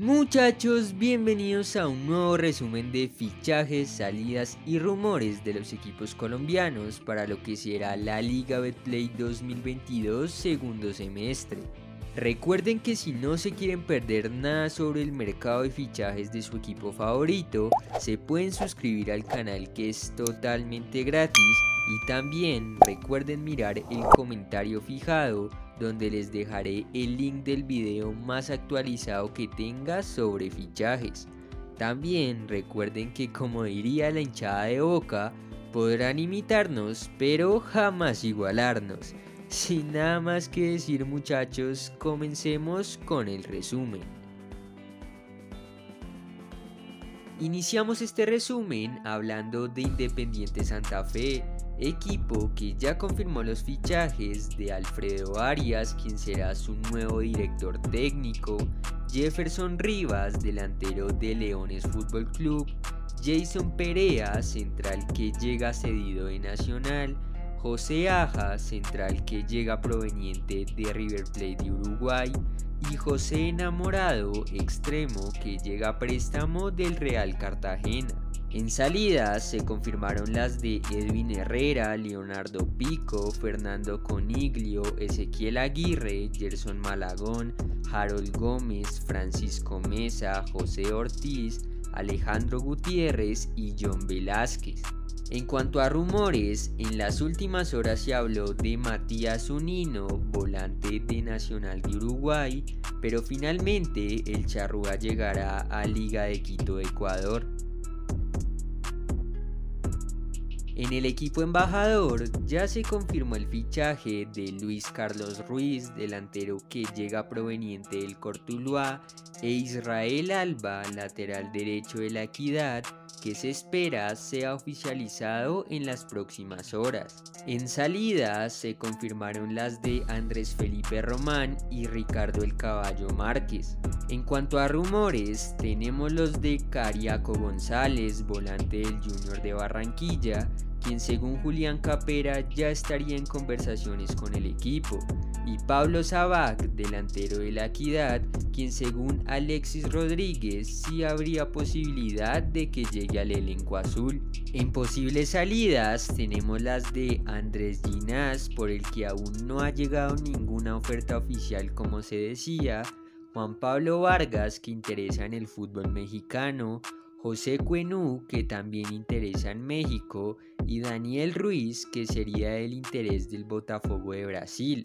Muchachos, bienvenidos a un nuevo resumen de fichajes, salidas y rumores de los equipos colombianos para lo que será la Liga Betplay 2022 segundo semestre. Recuerden que si no se quieren perder nada sobre el mercado de fichajes de su equipo favorito, se pueden suscribir al canal que es totalmente gratis y también recuerden mirar el comentario fijado donde les dejaré el link del video más actualizado que tenga sobre fichajes. También recuerden que como diría la hinchada de boca, podrán imitarnos pero jamás igualarnos. Sin nada más que decir muchachos, comencemos con el resumen. Iniciamos este resumen hablando de Independiente Santa Fe, equipo que ya confirmó los fichajes de Alfredo Arias, quien será su nuevo director técnico, Jefferson Rivas, delantero de Leones Fútbol Club, Jason Perea, central que llega cedido de Nacional, José Aja, central que llega proveniente de River Plate de Uruguay, y José Enamorado, extremo que llega a préstamo del Real Cartagena. En salidas se confirmaron las de Edwin Herrera, Leonardo Pico, Fernando Coniglio, Ezequiel Aguirre, Gerson Malagón, Harold Gómez, Francisco Mesa, José Ortiz, Alejandro Gutiérrez y John Velázquez. En cuanto a rumores, en las últimas horas se habló de Matías Unino, volante de Nacional de Uruguay, pero finalmente el charrúa llegará a Liga de Quito Ecuador. En el equipo embajador ya se confirmó el fichaje de Luis Carlos Ruiz, delantero que llega proveniente del Cortuluá, e Israel Alba, lateral derecho de la Equidad, que se espera sea oficializado en las próximas horas. En salida se confirmaron las de Andrés Felipe Román y Ricardo El Caballo Márquez. En cuanto a rumores, tenemos los de Cariaco González, volante del Junior de Barranquilla, quien según Julián Capera ya estaría en conversaciones con el equipo, y Pablo Sabac, delantero de la Equidad, quien según Alexis Rodríguez sí habría posibilidad de que llegue al elenco azul. En posibles salidas tenemos las de Andrés Ginás, por el que aún no ha llegado ninguna oferta oficial como se decía, Juan Pablo Vargas, que interesa en el fútbol mexicano, José Cuenú, que también interesa en México, y Daniel Ruiz, que sería el interés del Botafogo de Brasil.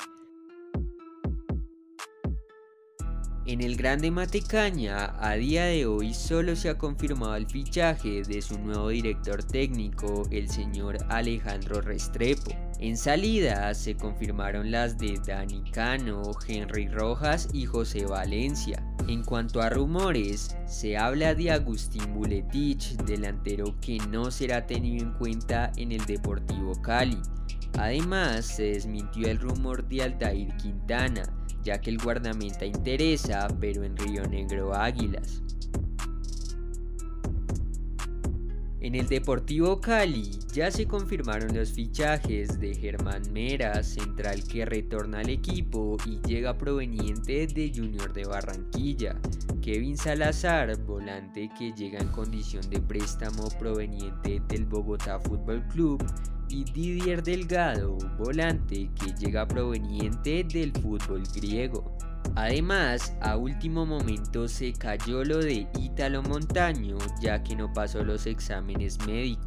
En el Grande Matecaña, a día de hoy solo se ha confirmado el fichaje de su nuevo director técnico, el señor Alejandro Restrepo. En salida se confirmaron las de Dani Cano, Henry Rojas y José Valencia. En cuanto a rumores, se habla de Agustín Buletich, delantero que no será tenido en cuenta en el Deportivo Cali. Además, se desmintió el rumor de Altair Quintana, ya que el guardameta interesa, pero en Río Negro Águilas. En el Deportivo Cali ya se confirmaron los fichajes de Germán Mera, central que retorna al equipo y llega proveniente de Junior de Barranquilla, Kevin Salazar, volante que llega en condición de préstamo proveniente del Bogotá Fútbol Club, y Didier Delgado, volante que llega proveniente del fútbol griego. Además, a último momento se cayó lo de Ítalo Montaño ya que no pasó los exámenes médicos.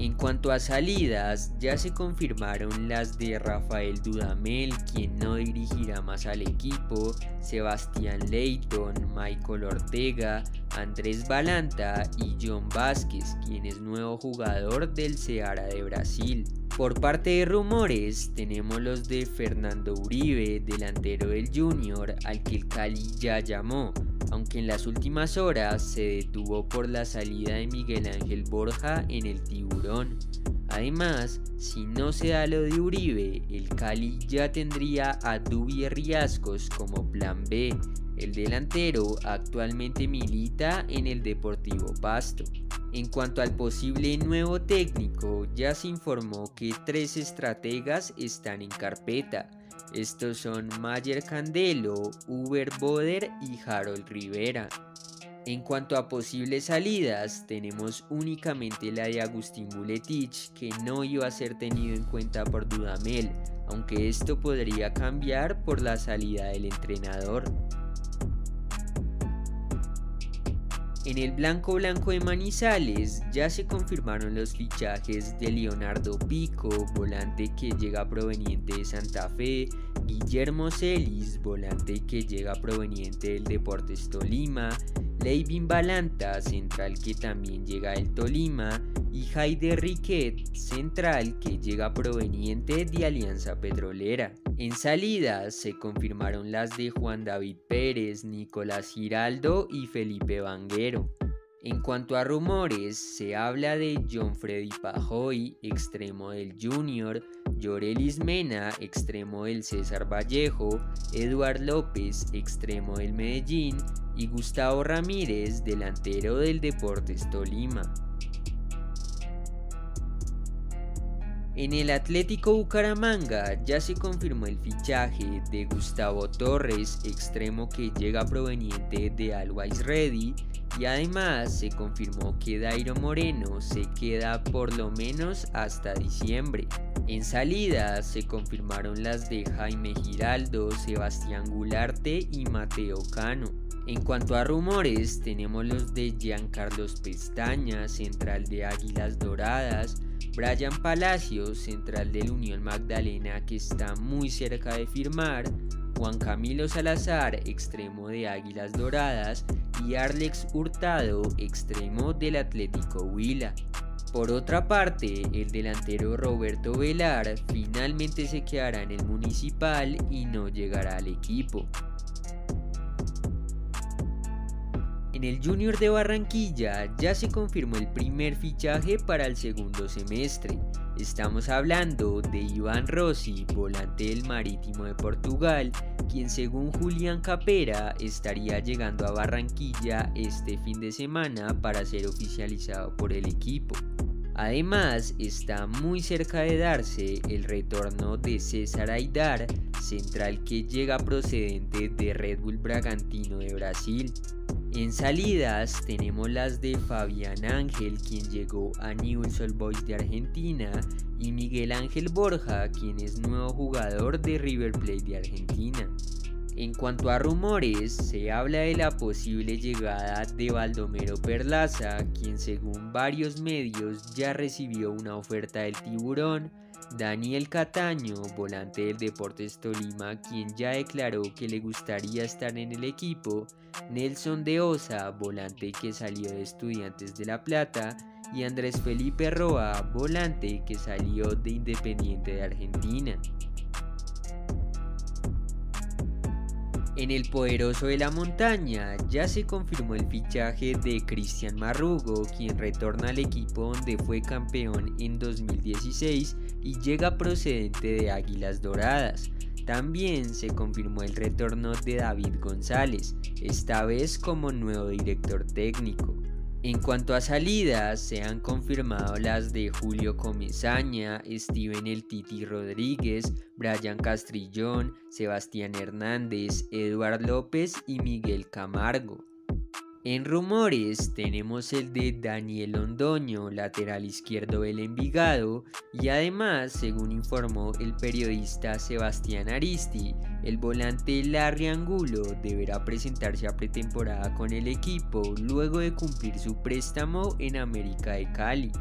En cuanto a salidas, ya se confirmaron las de Rafael Dudamel, quien no dirigirá más al equipo, Sebastián Leighton, Michael Ortega, Andrés Balanta y John Vázquez, quien es nuevo jugador del Ceará de Brasil. Por parte de rumores, tenemos los de Fernando Uribe, delantero del Junior, al que el Cali ya llamó, aunque en las últimas horas se detuvo por la salida de Miguel Ángel Borja en el Tiburón. Además, si no se da lo de Uribe, el Cali ya tendría a Dubier Riascos como plan B. El delantero actualmente milita en el Deportivo Pasto. En cuanto al posible nuevo técnico, ya se informó que tres estrategas están en carpeta. Estos son Mayer Candelo, Uber Boder y Harold Rivera. En cuanto a posibles salidas, tenemos únicamente la de Agustín Buletich, que no iba a ser tenido en cuenta por Dudamel, aunque esto podría cambiar por la salida del entrenador. En el blanco blanco de Manizales ya se confirmaron los fichajes de Leonardo Pico, volante que llega proveniente de Santa Fe, Guillermo Celis, volante que llega proveniente del Deportes Tolima, Leivin Balanta, central que también llega del Tolima, y Jaide Riquet, central que llega proveniente de Alianza Petrolera. En salidas se confirmaron las de Juan David Pérez, Nicolás Giraldo y Felipe Vanguero. En cuanto a rumores, se habla de John Freddy Pajoy, extremo del Junior, Llorelis Mena, extremo del César Vallejo, Eduard López, extremo del Medellín y Gustavo Ramírez, delantero del Deportes Tolima. En el Atlético Bucaramanga ya se confirmó el fichaje de Gustavo Torres, extremo que llega proveniente de Always Ready, y además se confirmó que Dairo Moreno se queda por lo menos hasta diciembre. En salida se confirmaron las de Jaime Giraldo, Sebastián Gularte y Mateo Cano. En cuanto a rumores, tenemos los de Giancarlos Pestaña, central de Águilas Doradas, Brian Palacios, central del Unión Magdalena que está muy cerca de firmar, Juan Camilo Salazar, extremo de Águilas Doradas, y Arlex Hurtado, extremo del Atlético Huila. Por otra parte, el delantero Roberto Velar finalmente se quedará en el municipal y no llegará al equipo. En el Junior de Barranquilla ya se confirmó el primer fichaje para el segundo semestre. Estamos hablando de Iván Rossi, volante del Marítimo de Portugal, quien según Julián Capera estaría llegando a Barranquilla este fin de semana para ser oficializado por el equipo. Además, está muy cerca de darse el retorno de César Aidar, central que llega procedente de Red Bull Bragantino de Brasil. En salidas tenemos las de Fabián Ángel, quien llegó a Newell's Old Boys de Argentina, y Miguel Ángel Borja, quien es nuevo jugador de River Plate de Argentina. En cuanto a rumores, se habla de la posible llegada de Baldomero Perlaza, quien según varios medios ya recibió una oferta del tiburón, Daniel Cataño, volante del Deportes Tolima, quien ya declaró que le gustaría estar en el equipo, Nelson de Osa, volante que salió de Estudiantes de La Plata, y Andrés Felipe Roa, volante que salió de Independiente de Argentina. En el poderoso de la montaña ya se confirmó el fichaje de Cristian Marrugo, quien retorna al equipo donde fue campeón en 2016 y llega procedente de Águilas Doradas. También se confirmó el retorno de David González, esta vez como nuevo director técnico. En cuanto a salidas, se han confirmado las de Julio Comesaña, Steven El Titi Rodríguez, Brian Castrillón, Sebastián Hernández, Eduard López y Miguel Camargo. En rumores tenemos el de Daniel Londoño, lateral izquierdo del Envigado, y además, según informó el periodista Sebastián Aristi, el volante Larry Angulo deberá presentarse a pretemporada con el equipo luego de cumplir su préstamo en América de Cali.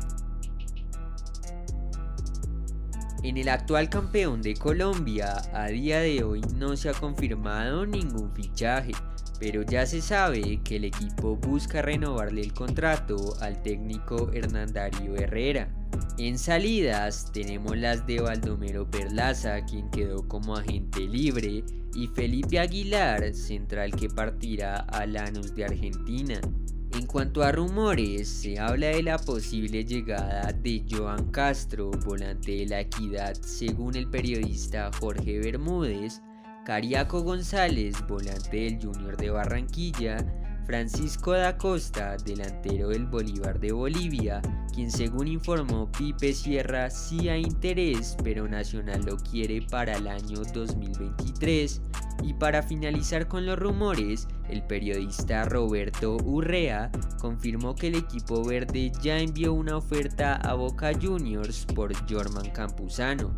En el actual campeón de Colombia, a día de hoy no se ha confirmado ningún fichaje, pero ya se sabe que el equipo busca renovarle el contrato al técnico Hernandario Herrera. En salidas tenemos las de Baldomero Perlaza, quien quedó como agente libre, y Felipe Aguilar, central que partirá a Lanús de Argentina. En cuanto a rumores, se habla de la posible llegada de Joan Castro, volante de la equidad, según el periodista Jorge Bermúdez, Cariaco González, volante del Junior de Barranquilla, Francisco da Costa, delantero del Bolívar de Bolivia, quien según informó Pipe Sierra sí hay interés, pero Nacional lo quiere para el año 2023. Y para finalizar con los rumores, el periodista Roberto Urrea confirmó que el equipo verde ya envió una oferta a Boca Juniors por Jorman Campuzano.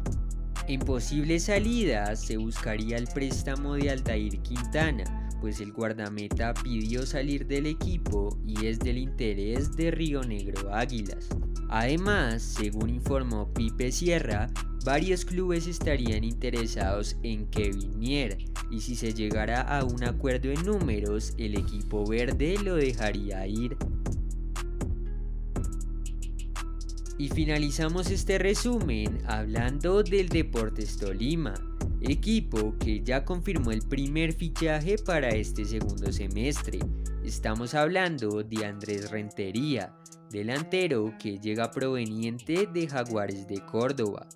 En posibles salidas se buscaría el préstamo de Altair Quintana, pues el guardameta pidió salir del equipo y es del interés de Río Negro Águilas. Además, según informó Pipe Sierra, varios clubes estarían interesados en Kevin Mier y si se llegara a un acuerdo en números, el equipo verde lo dejaría ir. Y finalizamos este resumen hablando del Deportes Tolima, equipo que ya confirmó el primer fichaje para este segundo semestre. Estamos hablando de Andrés Rentería, delantero que llega proveniente de Jaguares de Córdoba.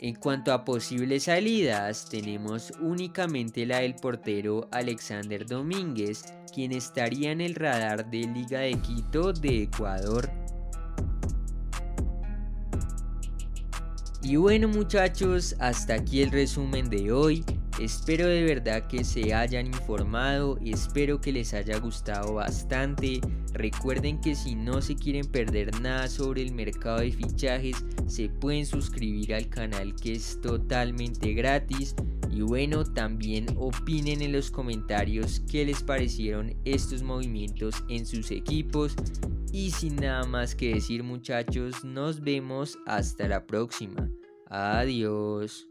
En cuanto a posibles salidas, tenemos únicamente la del portero Alexander Domínguez, quien estaría en el radar de Liga de Quito de Ecuador. Y bueno muchachos, hasta aquí el resumen de hoy. Espero de verdad que se hayan informado espero que les haya gustado bastante. Recuerden que si no se quieren perder nada sobre el mercado de fichajes, se pueden suscribir al canal que es totalmente gratis. Y bueno, también opinen en los comentarios qué les parecieron estos movimientos en sus equipos. Y sin nada más que decir muchachos, nos vemos hasta la próxima. Adiós.